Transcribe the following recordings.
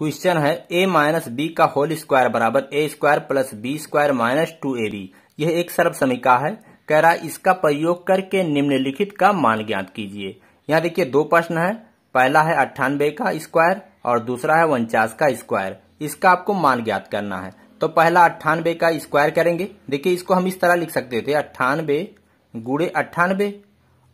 Question है ए minus B का whole square बराबर a square plus b square minus two a b यह एक सर्व समीका है। कह रहा है, इसका प्रयोग करके निम्नलिखित का मान ज्ञात कीजिए। यहाँ देखिए, दो प्रश्न है। पहला है अट्ठानबे का स्क्वायर और दूसरा है उनचास का स्क्वायर इसका आपको मान ज्ञात करना है। तो पहला अट्ठानबे का स्क्वायर करेंगे। देखिए, इसको हम इस तरह लिख सकते थे, अट्ठानबे गुड़े अट्ठानबे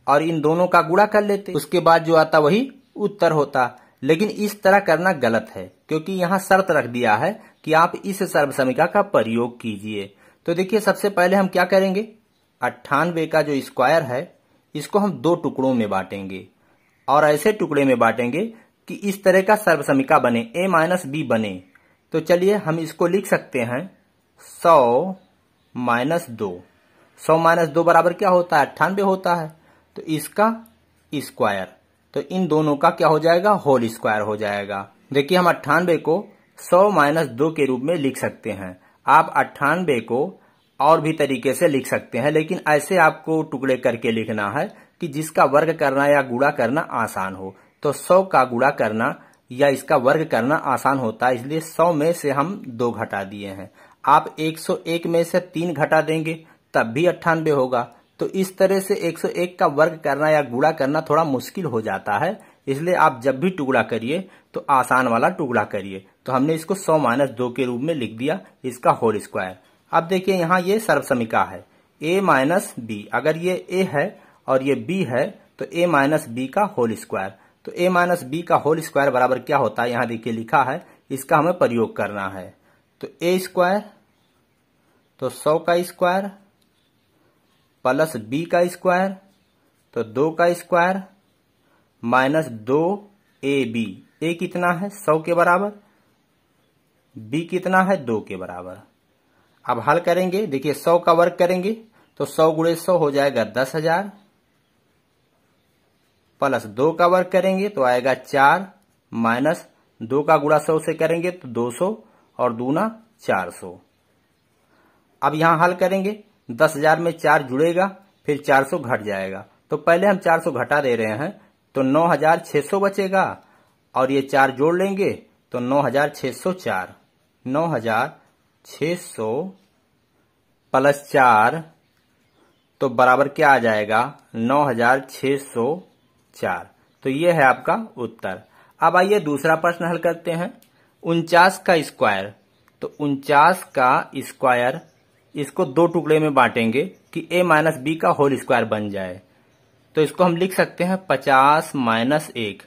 और इन दोनों का गुड़ा कर लेते। उसके बाद जो आता वही उत्तर होता। लेकिन इस तरह करना गलत है, क्योंकि यहाँ शर्त रख दिया है कि आप इस सर्वसमिका का प्रयोग कीजिए। तो देखिए, सबसे पहले हम क्या करेंगे? अट्ठानवे का जो स्क्वायर है, इसको हम दो टुकड़ों में बांटेंगे। और ऐसे टुकड़े में बांटेंगे कि इस तरह का सर्वसमिका बने ए माइनस बी बने। तो चलिए, हम इसको लिख सकते हैं, सौ माइनस दो। सौ माइनस दो बराबर क्या होता है? अट्ठानवे होता है। तो इसका स्क्वायर। तो इन दोनों का क्या हो जाएगा? होल स्क्वायर हो जाएगा। देखिए हम अट्ठानबे को सौ माइनस दो के रूप में लिख सकते हैं। आप अट्ठानबे को और भी तरीके से लिख सकते हैं, लेकिन ऐसे आपको टुकड़े करके लिखना है कि जिसका वर्ग करना या गुड़ा करना आसान हो। तो सौ का गुड़ा करना या इसका वर्ग करना आसान होता है, इसलिए सौ में से हम दो घटा दिए हैं। आप 101 में से तीन घटा देंगे, तब भी अट्ठानबे होगा। तो इस तरह से 101 का वर्ग करना या गुड़ा करना थोड़ा मुश्किल हो जाता है। इसलिए आप जब भी टुकड़ा करिए तो आसान वाला टुकड़ा करिए। तो हमने इसको 100 माइनस दो के रूप में लिख दिया, इसका होल स्क्वायर अब देखिए, यहाँ ये सर्व समीका है। ए माइनस बी अगर ये ए है और ये बी है तो a माइनस बी का होल स्क्वायर तो a माइनस बी का होल स्क्वायर बराबर क्या होता है? यहाँ देखिए लिखा है, इसका हमें प्रयोग करना है। तो ए स्क्वायर तो 100 का स्क्वायर प्लस बी का स्क्वायर तो दो का स्क्वायर माइनस दो ए बी। ए कितना है? सौ के बराबर। बी कितना है? दो के बराबर। अब हल करेंगे। देखिए, सौ का वर्ग करेंगे तो सौ गुड़े सौ हो जाएगा दस हज़ार। प्लस दो का वर्ग करेंगे तो आएगा चार। माइनस दो का गुड़ा सौ से करेंगे तो दो सौ और दूना चार सौ। अब यहाँ हल करेंगे। दस हज़ार में चार जुड़ेगा, फिर चार सौ घट जाएगा। तो पहले हम चार सौ घटा दे रहे हैं तो नौ हज़ार छह सौ बचेगा। और ये चार जोड़ लेंगे तो नौ हज़ार छह सौ चार। नौ हज़ार छ सौ प्लस चार तो बराबर क्या आ जाएगा? नौ हज़ार छह सौ चार। तो ये है आपका उत्तर। अब आइए दूसरा प्रश्न हल करते हैं। उनचास का स्क्वायर। तो उनचास का स्क्वायर इसको दो टुकड़े में बांटेंगे कि a माइनस बी का होल स्क्वायर बन जाए। तो इसको हम लिख सकते हैं पचास माइनस एक।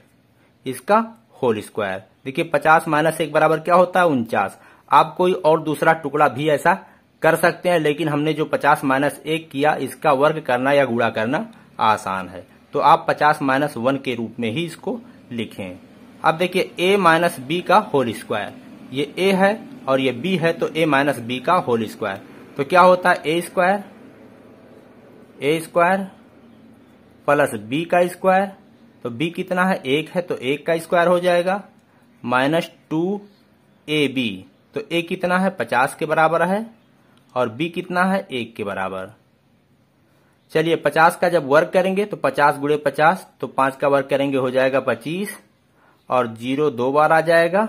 इसका होल स्क्वायर देखिए, पचास माइनस एक बराबर क्या होता है? उनचास। आप कोई और दूसरा टुकड़ा भी ऐसा कर सकते हैं, लेकिन हमने जो पचास माइनस एक किया, इसका वर्ग करना या गुड़ा करना आसान है। तो आप पचास माइनस वन के रूप में ही इसको लिखें। अब देखिए, a माइनस बी का होल स्क्वायर ये a है और ये b है तो a माइनस बी का होल स्क्वायर तो क्या होता है? A square a square plus b का स्क्वायर तो बी कितना है? एक है तो एक का स्क्वायर हो जाएगा। माइनस टू ए बी तो ए कितना है? पचास के बराबर है। और बी कितना है? एक के बराबर। चलिए, पचास का जब वर्क करेंगे तो पचास गुड़े पचास तो पाँच का वर्क करेंगे, हो जाएगा पच्चीस। और ज़ीरो दो बार आ जाएगा।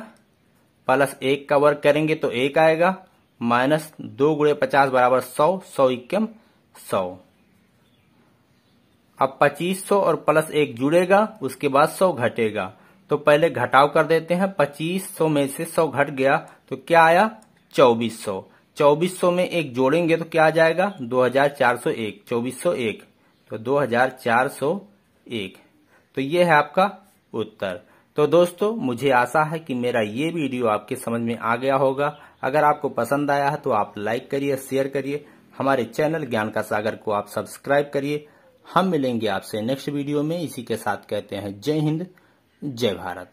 प्लस एक का वर्क करेंगे तो एक आएगा। माइनस दो गुड़े पचास बराबर सौ सौ इक्कम सौ। अब पच्चीस सौ और प्लस एक जुड़ेगा, उसके बाद सौ घटेगा। तो पहले घटाव कर देते हैं, पच्चीस सौ में से सौ घट गया तो क्या आया? चौबीस सौ। चौबीस सौ में एक जोड़ेंगे तो क्या आ जाएगा? दो हज़ार चार सौ एक, चौबीस सौ एक। तो दो हज़ार चार सौ एक। तो ये है आपका उत्तर। तो दोस्तों, मुझे आशा है कि मेरा ये वीडियो आपके समझ में आ गया होगा। अगर आपको पसंद आया है तो आप लाइक करिए, शेयर करिए। हमारे चैनल ज्ञान का सागर को आप सब्सक्राइब करिए। हम मिलेंगे आपसे नेक्स्ट वीडियो में। इसी के साथ कहते हैं जय हिंद, जय भारत।